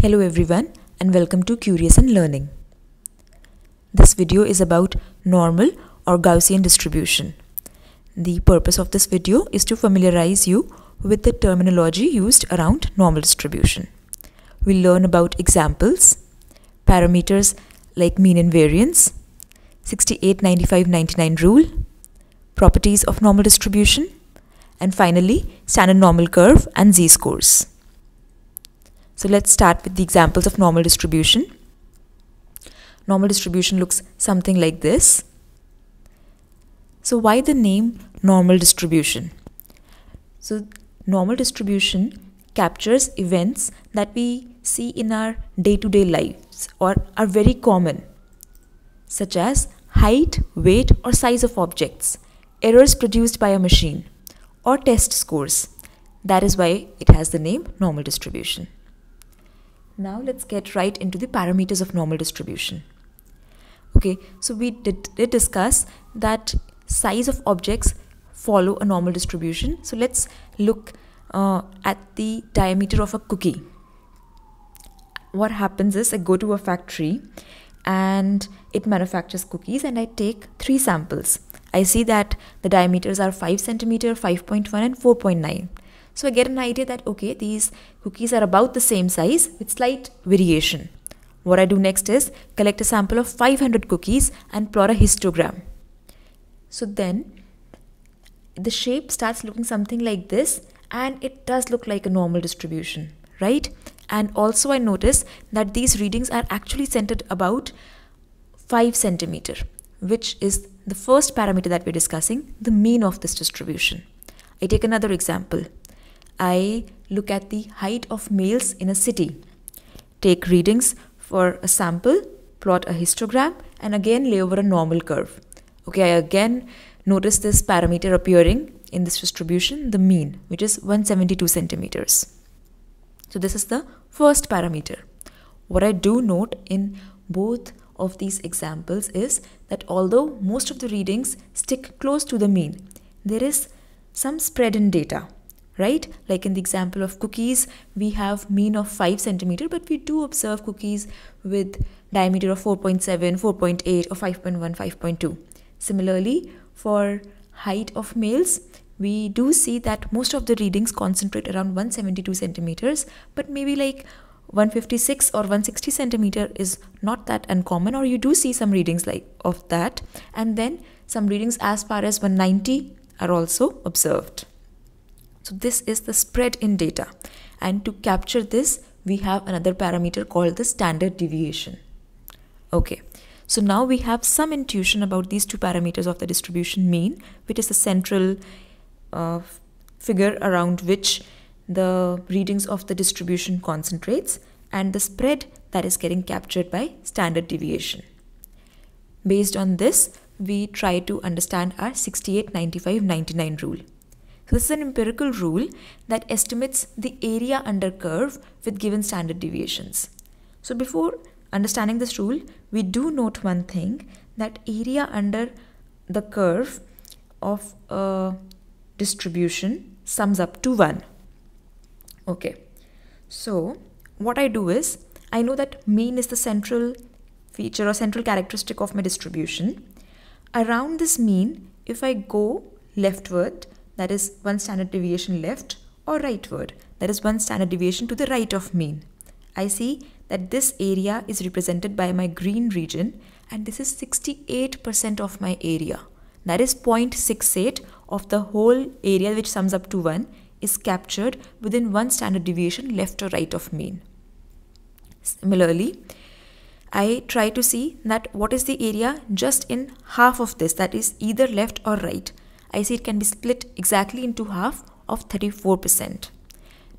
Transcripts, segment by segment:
Hello everyone and welcome to Curious and Learning. This video is about normal or Gaussian distribution. The purpose of this video is to familiarize you with the terminology used around normal distribution. We'll learn about examples, parameters like mean and variance, 68, 95, 99 rule, properties of normal distribution, and finally standard normal curve and z-scores. So let's start with the examples of normal distribution. Normal distribution looks something like this. So why the name normal distribution? So normal distribution captures events that we see in our day-to-day -day lives or are very common such as height, weight or size of objects, errors produced by a machine or test scores. That is why it has the name normal distribution. Now let's get right into the parameters of normal distribution. Okay, so we did, did discuss that size of objects follow a normal distribution. So let's look uh, at the diameter of a cookie. What happens is I go to a factory and it manufactures cookies and I take three samples. I see that the diameters are 5 centimeter, 5.1 and 4.9. So I get an idea that okay, these cookies are about the same size with slight variation. What I do next is collect a sample of 500 cookies and plot a histogram. So then the shape starts looking something like this and it does look like a normal distribution, right? And also I notice that these readings are actually centered about 5 centimeter, which is the first parameter that we're discussing, the mean of this distribution. I take another example. I look at the height of males in a city, take readings for a sample, plot a histogram, and again lay over a normal curve. Okay, I again notice this parameter appearing in this distribution, the mean, which is 172 centimeters. So this is the first parameter. What I do note in both of these examples is that although most of the readings stick close to the mean, there is some spread in data right? Like in the example of cookies, we have mean of 5 centimeter, but we do observe cookies with diameter of 4.7, 4.8 or 5.1, 5.2. Similarly, for height of males, we do see that most of the readings concentrate around 172 centimeters, but maybe like 156 or 160 centimeter is not that uncommon, or you do see some readings like of that, and then some readings as far as 190 are also observed. So this is the spread in data. And to capture this, we have another parameter called the standard deviation. Okay, so now we have some intuition about these two parameters of the distribution mean, which is the central uh, figure around which the readings of the distribution concentrates and the spread that is getting captured by standard deviation. Based on this, we try to understand our 68, 95, 99 rule. This is an empirical rule that estimates the area under curve with given standard deviations. So before understanding this rule, we do note one thing that area under the curve of a distribution sums up to 1. Okay, so what I do is I know that mean is the central feature or central characteristic of my distribution. Around this mean, if I go leftward, that is one standard deviation left or rightward that is one standard deviation to the right of mean. I see that this area is represented by my green region and this is 68% of my area. That is 0.68 of the whole area which sums up to 1 is captured within one standard deviation left or right of mean. Similarly, I try to see that what is the area just in half of this that is either left or right. I see it can be split exactly into half of 34%.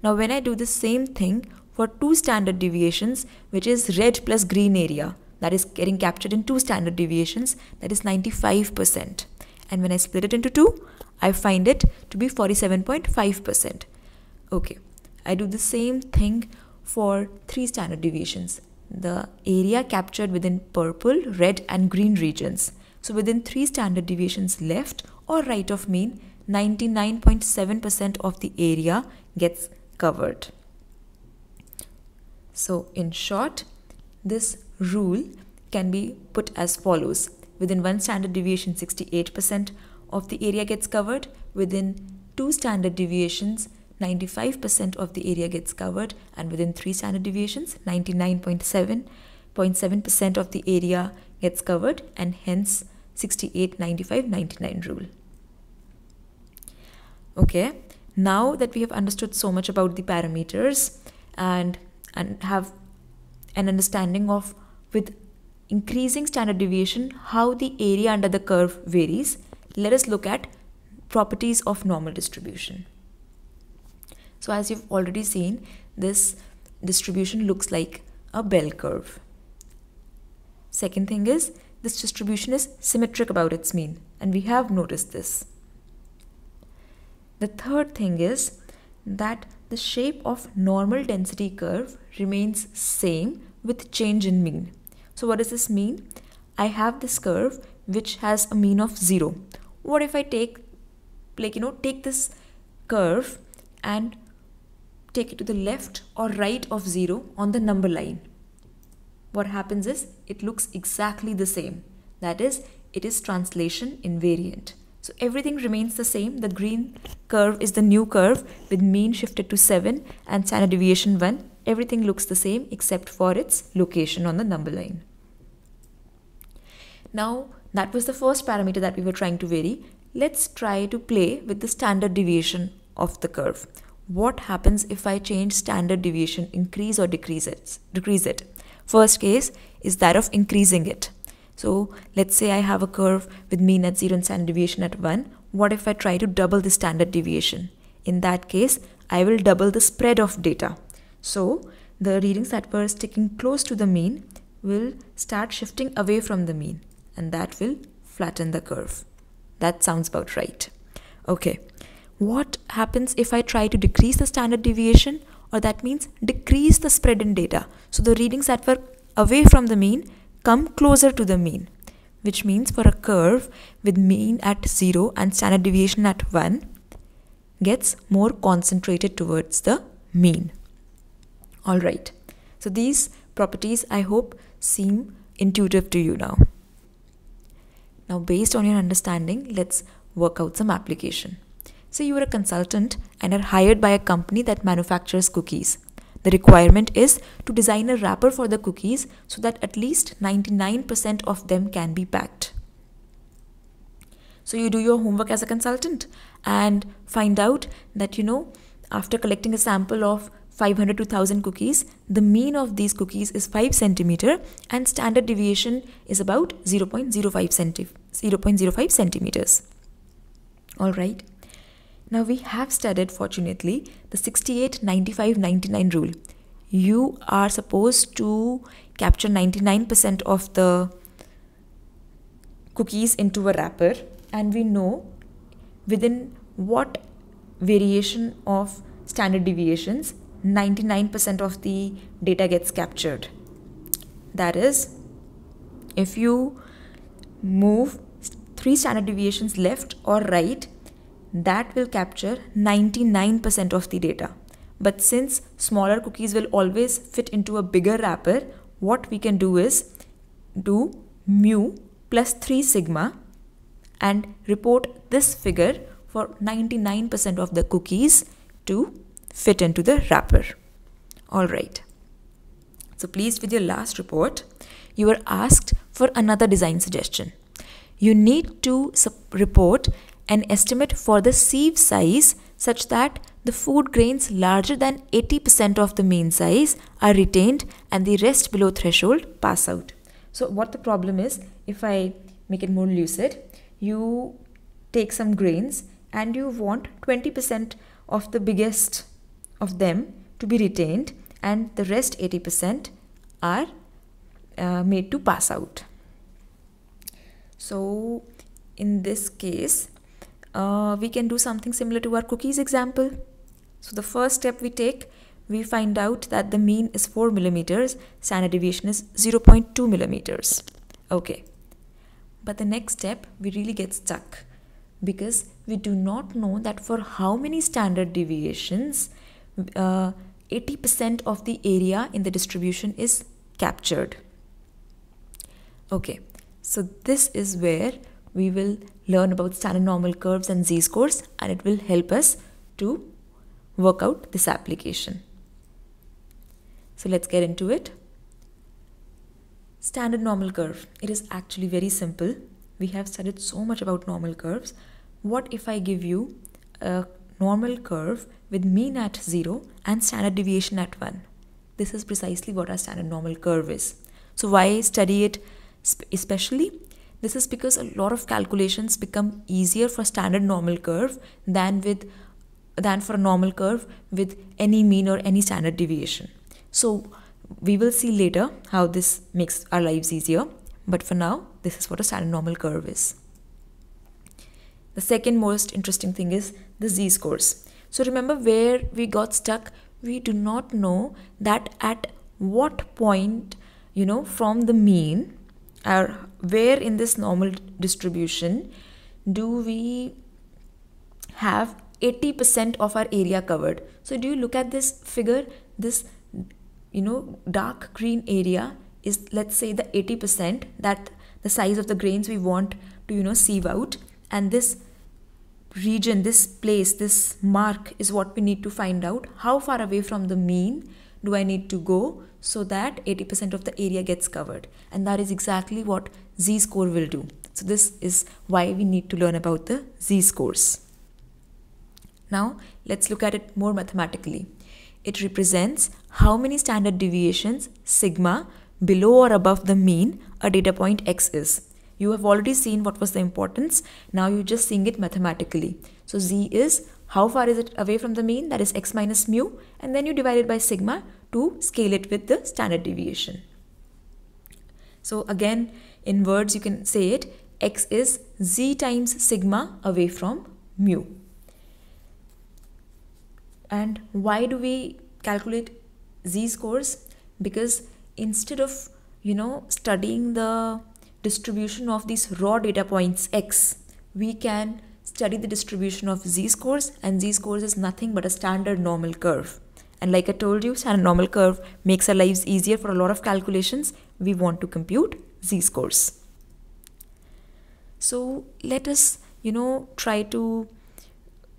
Now when I do the same thing for two standard deviations which is red plus green area that is getting captured in two standard deviations that is 95% and when I split it into two I find it to be 47.5%. Okay, I do the same thing for three standard deviations. The area captured within purple, red and green regions. So within three standard deviations left or right of mean, 99.7% of the area gets covered. So in short, this rule can be put as follows. Within one standard deviation, 68% of the area gets covered. Within two standard deviations, 95% of the area gets covered. And within three standard deviations, 99.7.7% of the area gets covered and hence 68, 95, 99 rule. Okay, now that we have understood so much about the parameters and and have an understanding of with increasing standard deviation how the area under the curve varies, let us look at properties of normal distribution. So as you've already seen, this distribution looks like a bell curve. Second thing is, this distribution is symmetric about its mean, and we have noticed this. The third thing is that the shape of normal density curve remains same with change in mean. So what does this mean? I have this curve which has a mean of 0. What if I take like you know take this curve and take it to the left or right of 0 on the number line. What happens is it looks exactly the same. That is it is translation invariant. So everything remains the same. The green curve is the new curve with mean shifted to 7 and standard deviation 1. Everything looks the same except for its location on the number line. Now that was the first parameter that we were trying to vary. Let's try to play with the standard deviation of the curve. What happens if I change standard deviation, increase or decrease it? Decrease it. First case is that of increasing it. So let's say I have a curve with mean at 0 and standard deviation at 1. What if I try to double the standard deviation? In that case, I will double the spread of data. So the readings that were sticking close to the mean will start shifting away from the mean and that will flatten the curve. That sounds about right. Okay, what happens if I try to decrease the standard deviation or that means decrease the spread in data. So the readings that were away from the mean come closer to the mean, which means for a curve with mean at 0 and standard deviation at 1 gets more concentrated towards the mean. Alright, so these properties I hope seem intuitive to you now. Now based on your understanding, let's work out some application. Say you are a consultant and are hired by a company that manufactures cookies. The requirement is to design a wrapper for the cookies so that at least 99% of them can be packed. So you do your homework as a consultant and find out that you know after collecting a sample of 500 to 1000 cookies, the mean of these cookies is 5 centimeter and standard deviation is about 0.05 centi 0.05 centimeters. All right. Now we have studied fortunately the 68 95 99 rule. You are supposed to capture 99% of the cookies into a wrapper and we know within what variation of standard deviations 99% of the data gets captured. That is, if you move three standard deviations left or right, that will capture 99% of the data. But since smaller cookies will always fit into a bigger wrapper, what we can do is do mu plus 3 sigma and report this figure for 99% of the cookies to fit into the wrapper. Alright. So pleased with your last report, you were asked for another design suggestion. You need to report an estimate for the sieve size such that the food grains larger than 80% of the mean size are retained and the rest below threshold pass out. So what the problem is, if I make it more lucid, you take some grains and you want 20% of the biggest of them to be retained and the rest 80% are uh, made to pass out. So in this case, uh, we can do something similar to our cookies example. So the first step we take, we find out that the mean is 4 millimeters, standard deviation is 0.2 millimeters. Okay. But the next step, we really get stuck because we do not know that for how many standard deviations uh, 80% of the area in the distribution is captured. Okay, so this is where we will learn about standard normal curves and z-scores and it will help us to work out this application. So let's get into it. Standard normal curve. It is actually very simple. We have studied so much about normal curves. What if I give you a normal curve with mean at 0 and standard deviation at 1? This is precisely what our standard normal curve is. So why study it especially? This is because a lot of calculations become easier for standard normal curve than with than for a normal curve with any mean or any standard deviation. So we will see later how this makes our lives easier. But for now, this is what a standard normal curve is. The second most interesting thing is the z-scores. So remember where we got stuck? We do not know that at what point, you know, from the mean or where in this normal distribution do we have 80% of our area covered? So do you look at this figure? This you know dark green area is let's say the 80% that the size of the grains we want to you know sieve out. And this region this place this mark is what we need to find out. How far away from the mean do I need to go so that 80% of the area gets covered. And that is exactly what z-score will do. So this is why we need to learn about the z-scores now let's look at it more mathematically. It represents how many standard deviations sigma below or above the mean a data point x is. You have already seen what was the importance. Now you're just seeing it mathematically. So z is how far is it away from the mean? That is x minus mu. And then you divide it by sigma to scale it with the standard deviation. So again in words you can say it x is z times sigma away from mu. And why do we calculate z scores? Because instead of you know studying the distribution of these raw data points x we can study the distribution of z-scores and z-scores is nothing but a standard normal curve. And like I told you, standard normal curve makes our lives easier for a lot of calculations. We want to compute z-scores. So let us, you know, try to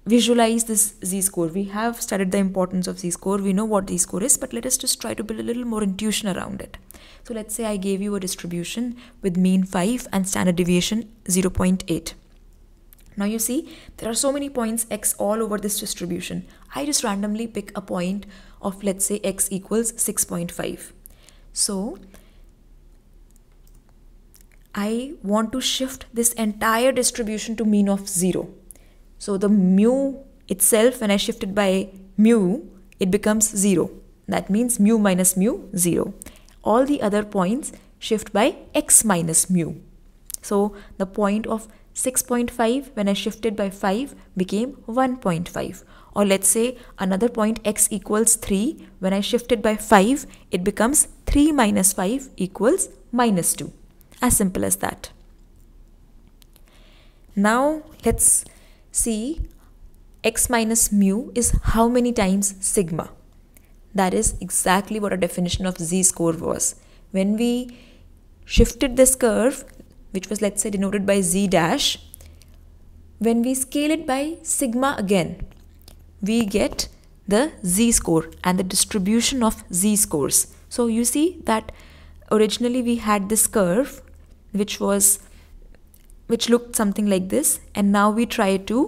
visualize this z-score. We have studied the importance of z-score. We know what z-score is, but let us just try to build a little more intuition around it. So let's say I gave you a distribution with mean 5 and standard deviation 0.8. Now you see there are so many points x all over this distribution. I just randomly pick a point of let's say x equals 6.5. So I want to shift this entire distribution to mean of 0. So the mu itself when I shift it by mu it becomes 0. That means mu minus mu 0. All the other points shift by x minus mu. So the point of 6.5 when I shifted by 5 became 1.5 or let's say another point x equals 3 when I shifted by 5 it becomes 3 minus 5 equals minus 2 as simple as that. Now let's see x minus mu is how many times sigma. That is exactly what our definition of z-score was. When we shifted this curve, which was let's say denoted by z dash, when we scale it by sigma again, we get the z score and the distribution of z scores. So you see that originally we had this curve which was which looked something like this and now we try to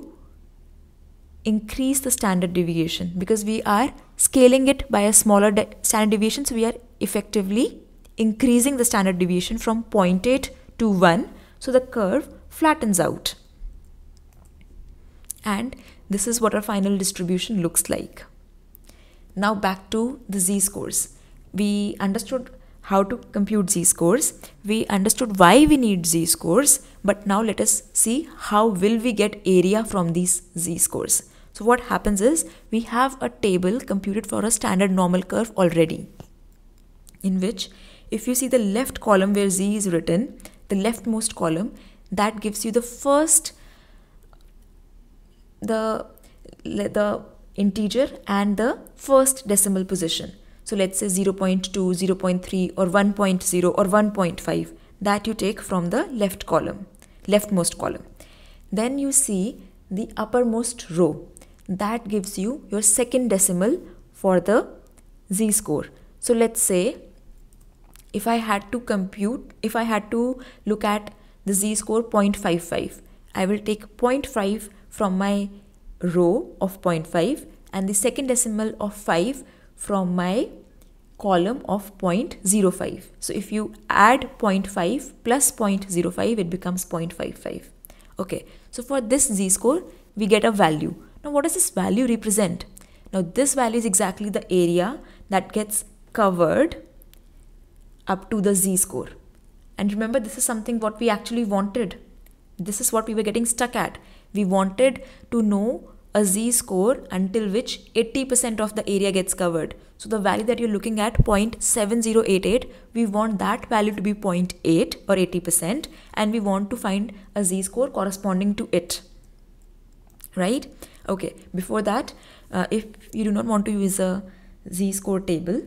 increase the standard deviation because we are scaling it by a smaller de standard deviation so we are effectively increasing the standard deviation from 0.8 to 1 so the curve flattens out and this is what our final distribution looks like. Now back to the z-scores. We understood how to compute z-scores. We understood why we need z-scores but now let us see how will we get area from these z-scores. So what happens is we have a table computed for a standard normal curve already in which if you see the left column where z is written the leftmost column that gives you the first the the integer and the first decimal position. So let's say 0 0.2, 0 0.3 or 1.0 or 1.5 that you take from the left column, leftmost column. Then you see the uppermost row that gives you your second decimal for the z-score. So let's say if I had to compute, if I had to look at the z-score 0.55, I will take 0.5 from my row of 0.5 and the second decimal of 5 from my column of 0.05. So if you add 0.5 plus 0.05, it becomes 0.55. Okay, so for this z-score, we get a value. Now what does this value represent? Now this value is exactly the area that gets covered up to the z-score. And remember, this is something what we actually wanted. This is what we were getting stuck at. We wanted to know a z-score until which 80% of the area gets covered. So the value that you're looking at 0.7088, we want that value to be 0.8 or 80% and we want to find a z-score corresponding to it. Right? Okay, before that, uh, if you do not want to use a z-score table,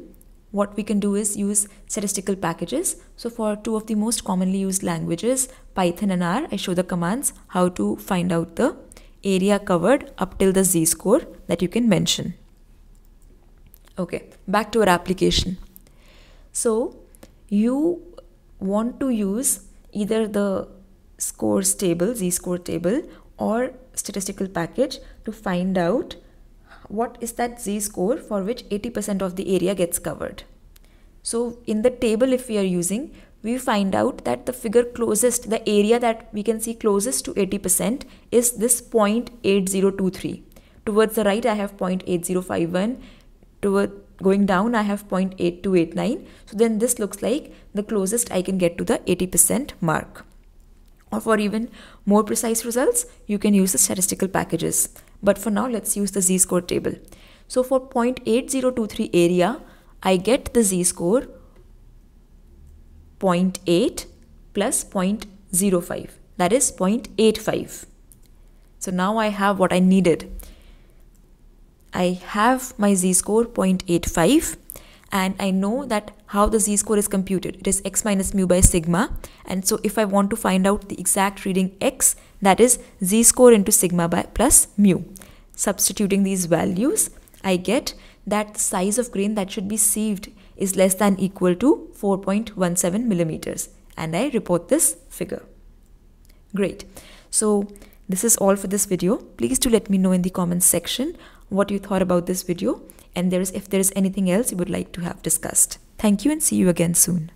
what we can do is use statistical packages. So for two of the most commonly used languages, Python and R, I show the commands how to find out the area covered up till the z-score that you can mention. Okay, back to our application. So you want to use either the scores table, z-score table or statistical package to find out what is that z-score for which 80% of the area gets covered. So in the table if we are using, we find out that the figure closest, the area that we can see closest to 80% is this 0.8023. Towards the right, I have 0.8051. Toward going down, I have 0.8289. So then this looks like the closest I can get to the 80% mark. Or for even more precise results, you can use the statistical packages. But for now, let's use the z-score table. So for 0.8023 area, I get the z-score 0.8 plus 0.05 that is 0.85 so now I have what I needed. I have my z-score 0.85 and I know that how the z-score is computed it is x minus mu by sigma and so if I want to find out the exact reading x that is z-score into sigma by plus mu substituting these values I get that the size of grain that should be sieved is less than equal to 4.17 millimeters and I report this figure. Great. So this is all for this video. Please do let me know in the comments section what you thought about this video and there is if there is anything else you would like to have discussed. Thank you and see you again soon.